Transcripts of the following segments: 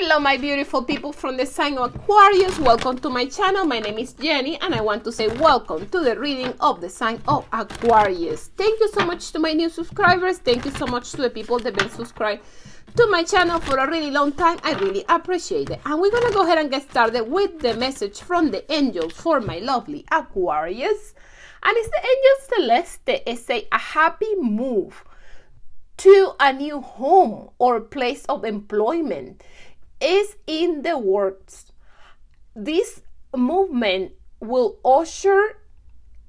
Hello, my beautiful people from the sign of Aquarius. Welcome to my channel. My name is Jenny, and I want to say welcome to the reading of the sign of Aquarius. Thank you so much to my new subscribers. Thank you so much to the people that have been subscribed to my channel for a really long time. I really appreciate it. And we're to go ahead and get started with the message from the angels for my lovely Aquarius. And it's the angel Celeste. It say a happy move to a new home or place of employment is in the works. This movement will usher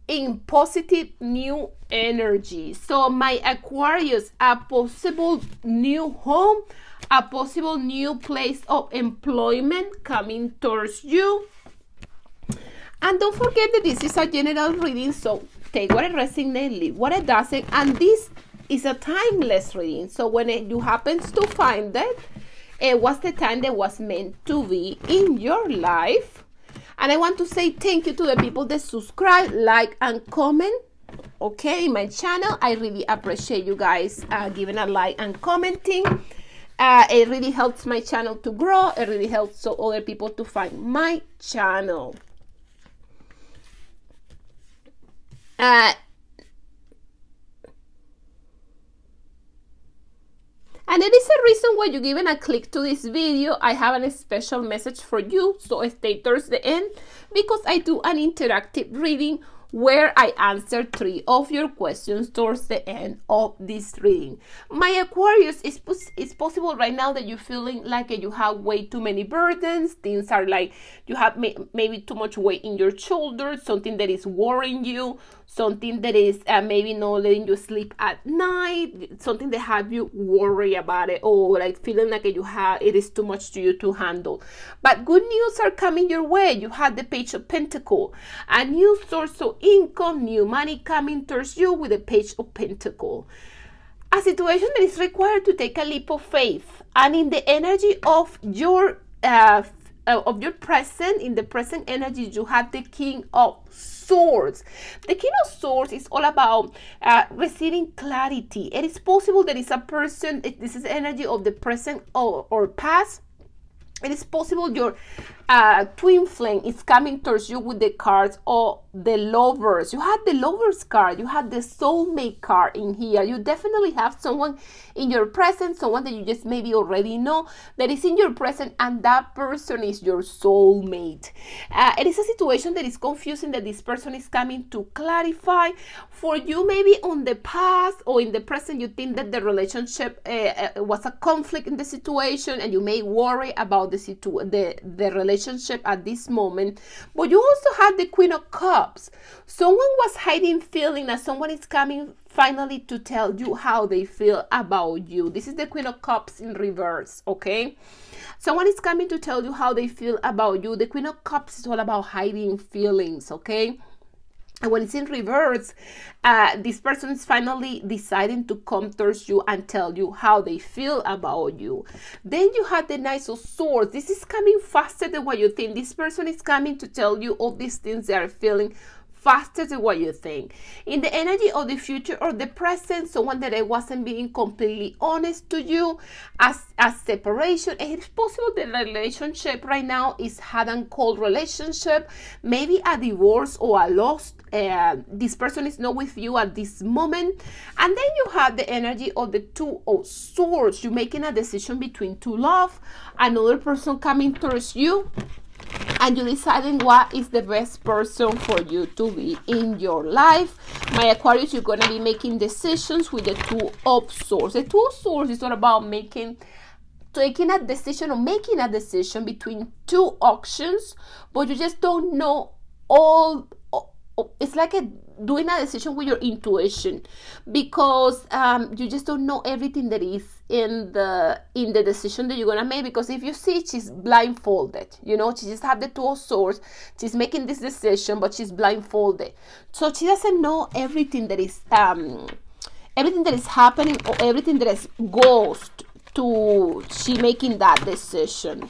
in positive new energy. So, my Aquarius, a possible new home, a possible new place of employment coming towards you. And don't forget that this is a general reading, so take what it resonates, leave what it doesn't. And this is a timeless reading. So, when it, you happens to find it, it was the time that was meant to be in your life. And I want to say thank you to the people that subscribe, like, and comment. Okay, my channel. I really appreciate you guys uh, giving a like and commenting. Uh, it really helps my channel to grow. It really helps so other people to find my channel. Uh, And it is a reason why you given a click to this video. I have a special message for you, so stay towards the end because I do an interactive reading where I answer three of your questions towards the end of this reading. My Aquarius, it's, it's possible right now that you're feeling like you have way too many burdens. Things are like you have may, maybe too much weight in your shoulders, something that is worrying you, something that is uh, maybe not letting you sleep at night, something that have you worry about it or like feeling like you have it is too much to you to handle. But good news are coming your way. You had the page of pentacle, a new source of income, new money coming towards you with the page of pentacle. A situation that is required to take a leap of faith and in the energy of your uh, of your present in the present energy you have the king of swords. The king of swords is all about uh, receiving clarity. It is possible that it's a person this is energy of the present or, or past it is possible your uh, twin flame is coming towards you with the cards or the lovers. You had the lovers card, you had the soulmate card in here. You definitely have someone in your presence, someone that you just maybe already know that is in your presence, and that person is your soulmate. Uh, it is a situation that is confusing that this person is coming to clarify for you, maybe on the past or in the present. You think that the relationship uh, uh was a conflict in the situation, and you may worry about the situ- the the relationship at this moment. But you also have the Queen of Cups. Someone was hiding feeling that someone is coming finally to tell you how they feel about you. This is the Queen of Cups in reverse, okay? Someone is coming to tell you how they feel about you. The Queen of Cups is all about hiding feelings, okay? When it's in reverse, uh, this person is finally deciding to come towards you and tell you how they feel about you. Then you have the Knight of Swords. This is coming faster than what you think. This person is coming to tell you all these things they are feeling faster than what you think. In the energy of the future or the present, someone that I wasn't being completely honest to you as a separation. It's possible the relationship right now is hot and cold relationship, maybe a divorce or a lost. Uh, this person is not with you at this moment. And then you have the energy of the two of swords. You're making a decision between two love, another person coming towards you and you deciding what is the best person for you to be in your life. My Aquarius, you're going to be making decisions with the Two of Swords. The Two of Swords is all about making taking a decision or making a decision between two options, but you just don't know all. It's like a doing a decision with your intuition because um, you just don't know everything that is in the in the decision that you're gonna make because if you see she's blindfolded you know she just have the two of swords she's making this decision but she's blindfolded. So she doesn't know everything that is um everything that is happening or everything that is goes to she making that decision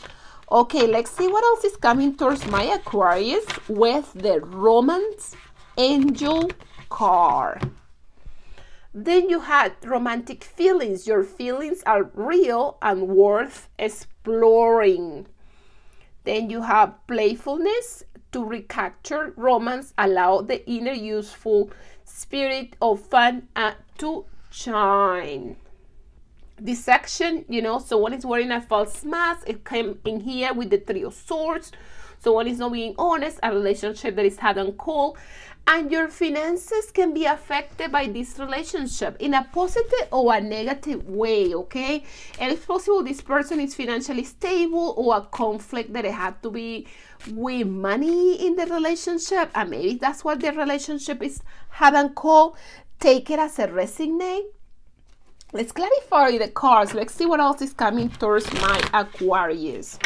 okay let's see what else is coming towards my aquarius with the romance angel card. Then you had romantic feelings. Your feelings are real and worth exploring. Then you have playfulness to recapture romance, allow the inner useful spirit of fun uh, to shine. This section, you know, someone is wearing a false mask. It came in here with the three of swords. Someone is not being honest, a relationship that is hot and cold and your finances can be affected by this relationship in a positive or a negative way okay and it's possible this person is financially stable or a conflict that it had to be with money in the relationship and maybe that's what the relationship is haven't called take it as a resignate let's clarify the cards let's see what else is coming towards my aquarius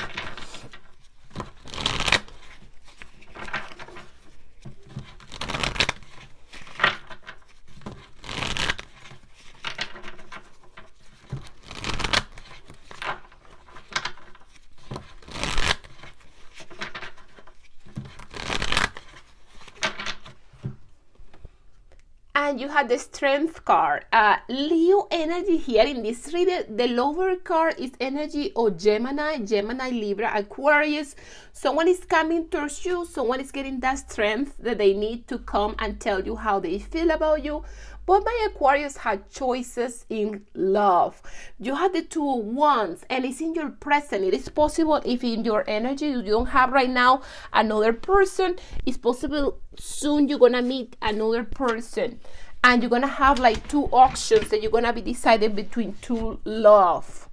you have the strength card uh, leo energy here in this reading the lower card is energy of gemini gemini libra aquarius. Someone is coming towards you. Someone is getting that strength that they need to come and tell you how they feel about you but my Aquarius had choices in love. You had the two wands and it's in your present. It is possible if in your energy you don't have right now another person, it's possible soon you're gonna meet another person and you're gonna have like two options that you're gonna be deciding between two love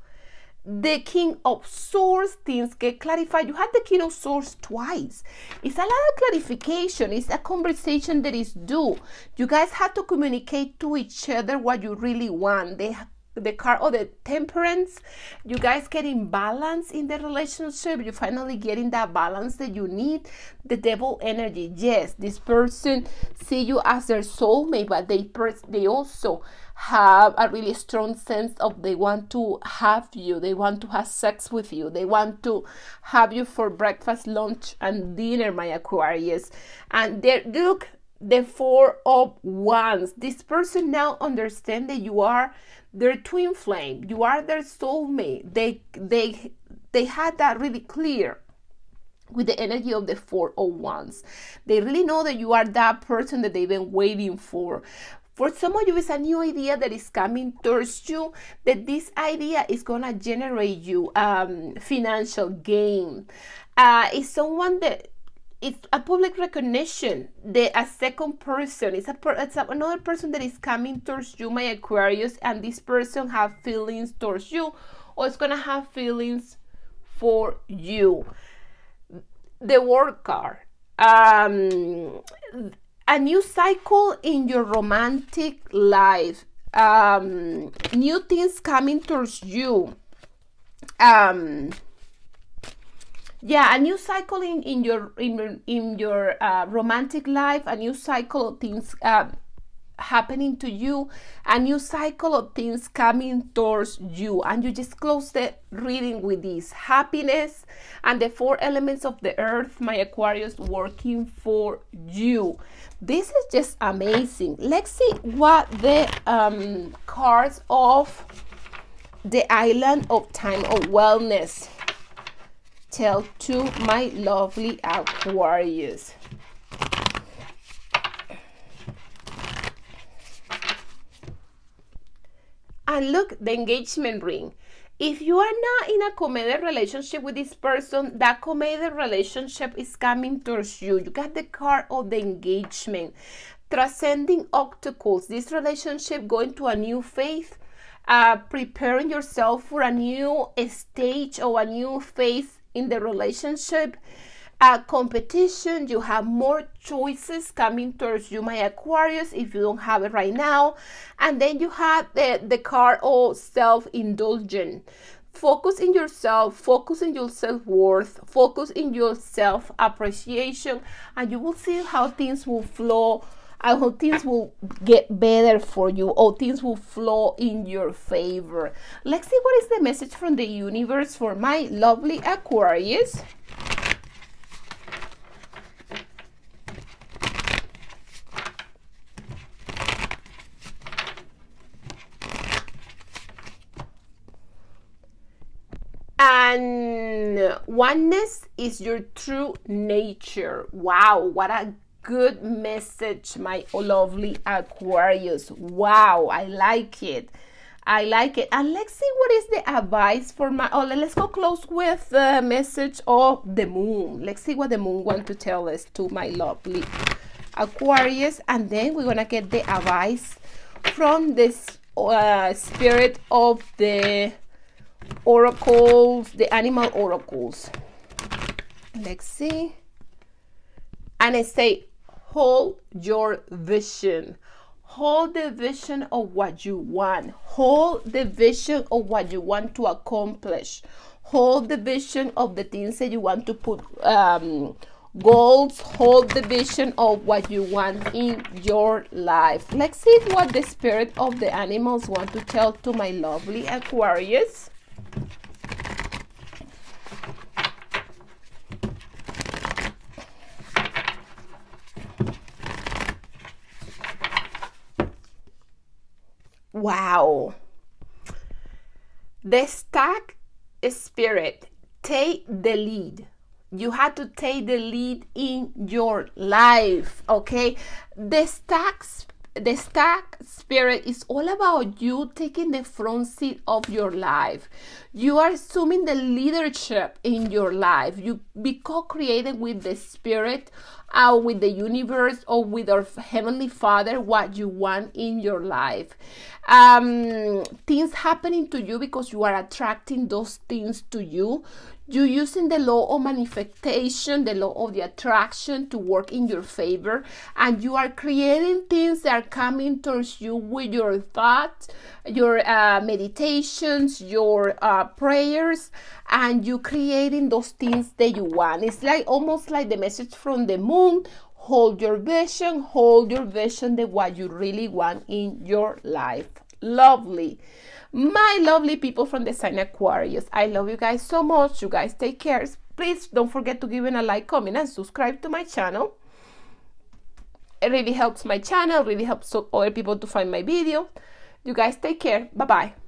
the king of swords things get clarified. You had the king of swords twice. It's a lot of clarification. It's a conversation that is due. You guys have to communicate to each other what you really want. They the card of oh, the temperance. You guys getting balance in the relationship. You finally getting that balance that you need. The devil energy yes. This person see you as their soulmate but they they also have a really strong sense of they want to have you. They want to have sex with you. They want to have you for breakfast lunch and dinner my aquarius and they look the four of wands. This person now understand that you are their twin flame. You are their soulmate. They they they had that really clear with the energy of the four of wands. They really know that you are that person that they've been waiting for. For some of you, it's a new idea that is coming towards you, that this idea is to generate you um, financial gain. Uh, it's someone that it's a public recognition that a second person it's a it's a, another person that is coming towards you my aquarius and this person have feelings towards you or it's gonna have feelings for you. The work card. Um a new cycle in your romantic life. Um, new things coming towards you. Um, yeah a new cycle in, in your in, in your uh, romantic life a new cycle of things uh, happening to you, a new cycle of things coming towards you. And you just close the reading with this happiness and the four elements of the earth, my Aquarius, working for you. This is just amazing. Let's see what the um, cards of the island of time of wellness tell to my lovely Aquarius. And look, the engagement ring. If you are not in a committed relationship with this person, that committed relationship is coming towards you. You got the card of the engagement. Transcending obstacles. This relationship going to a new faith. Uh, preparing yourself for a new stage or a new phase in the relationship a competition you have more choices coming towards you. My aquarius if you don't have it right now. And then you have the the card of self-indulgent. Focus in yourself focus in your self-worth focus in your self-appreciation and you will see how things will flow and how things will get better for you or things will flow in your favor let's see what is the message from the universe for my lovely aquarius and oneness is your true nature. Wow, what a good message, my lovely Aquarius. Wow, I like it. I like it. And let's see what is the advice for my. Oh, let's go close with the message of the moon. Let's see what the moon want to tell us to my lovely Aquarius, and then we're gonna get the advice from this uh, spirit of the oracles, the animal oracles. Let's see. And I say, hold your vision. Hold the vision of what you want. Hold the vision of what you want to accomplish. Hold the vision of the things that you want to put um, goals. Hold the vision of what you want in your life. Let's see what the spirit of the animals want to tell to my lovely Aquarius. Wow. The stag spirit take the lead. You have to take the lead in your life, okay? The stag the stag spirit is all about you taking the front seat of your life. You are assuming the leadership in your life. You be co-created with the spirit, uh, with the universe, or with our heavenly Father what you want in your life. Um, things happening to you because you are attracting those things to you you using the law of manifestation, the law of the attraction to work in your favor, and you are creating things that are coming towards you with your thoughts, your uh, meditations, your uh, prayers, and you creating those things that you want. It's like almost like the message from the moon. Hold your vision, hold your vision the what you really want in your life. Lovely my lovely people from the sign Aquarius. I love you guys so much. You guys take care. Please don't forget to give it a like, comment, and subscribe to my channel. It really helps my channel, really helps other people to find my video. You guys take care. Bye-bye.